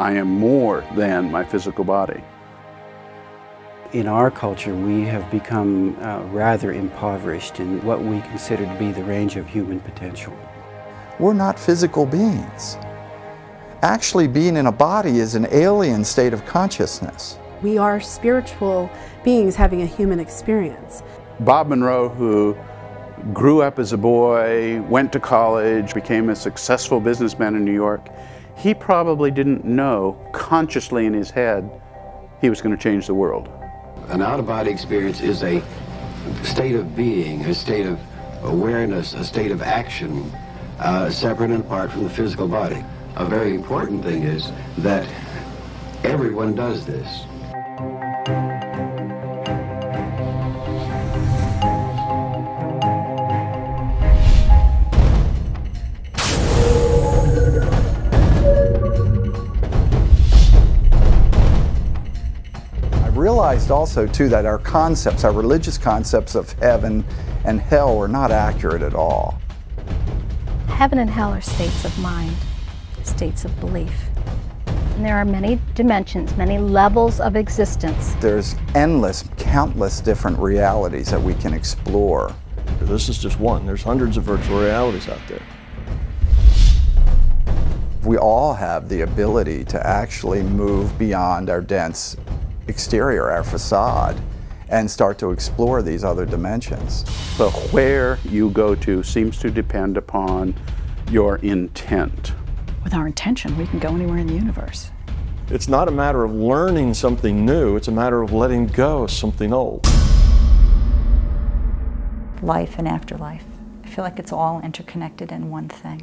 I am more than my physical body. In our culture, we have become uh, rather impoverished in what we consider to be the range of human potential. We're not physical beings. Actually, being in a body is an alien state of consciousness. We are spiritual beings having a human experience. Bob Monroe, who grew up as a boy, went to college, became a successful businessman in New York, he probably didn't know consciously in his head he was going to change the world. An out-of-body experience is a state of being, a state of awareness, a state of action, uh, separate and apart from the physical body. A very important thing is that everyone does this. Realized also too that our concepts, our religious concepts of heaven and hell were not accurate at all. Heaven and hell are states of mind, states of belief. And there are many dimensions, many levels of existence. There's endless, countless different realities that we can explore. This is just one. There's hundreds of virtual realities out there. We all have the ability to actually move beyond our dense exterior, our facade, and start to explore these other dimensions. But where you go to seems to depend upon your intent. With our intention, we can go anywhere in the universe. It's not a matter of learning something new, it's a matter of letting go of something old. Life and afterlife. I feel like it's all interconnected in one thing.